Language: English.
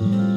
Mm-hmm.